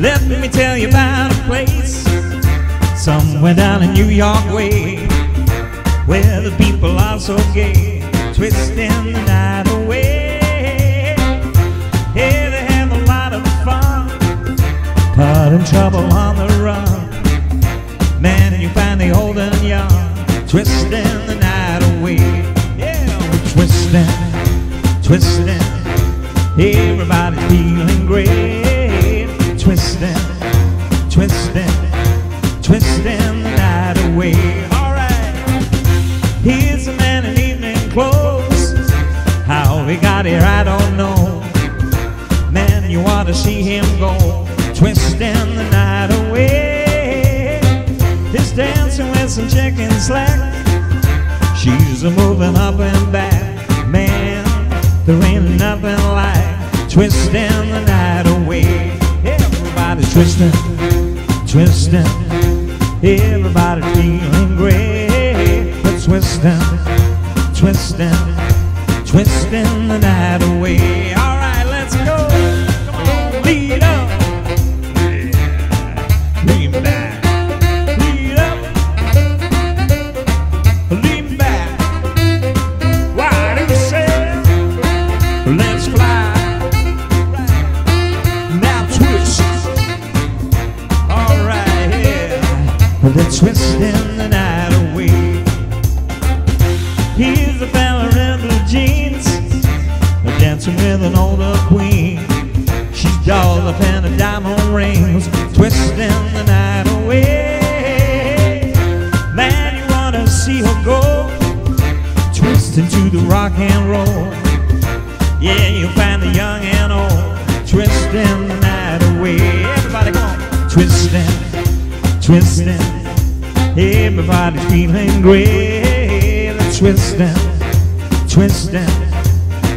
Let me tell you about a place somewhere down in New York way where the people are so gay, twisting the night away. Hey, they have a lot of fun, caught in trouble on the run. Man, you find the old and young twisting the night away. Yeah, we're twisting, twisting. Everybody's feeling great twisting, twisting, twisting the night away. Alright, here's a man in evening clothes. How he got here, I don't know. Man, you to see him go, twisting the night away. He's dancing with some chicken slack. She's a moving up and back. Man, there ain't nothing like twisting twisting, twisting. Everybody feeling great. But twisting, twisting, twisting the night away. Twisting the night away. He's a fella in blue jeans, dancing with an older queen. She's dolled up in her diamond rings, twisting the night away. Man, you wanna see her go, twisting to the rock and roll. Yeah, you'll find the young and old twisting the night away. Everybody come on. Twisting, twisting. Everybody's feeling great. They're twisting, twisting,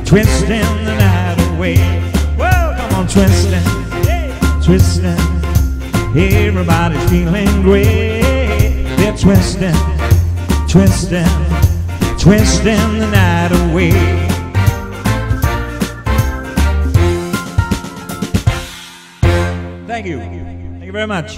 twisting the night away. Whoa, come on, twisting, twisting. Everybody's feeling great. They're twisting, twisting, twisting the night away. Thank you. Thank you very much.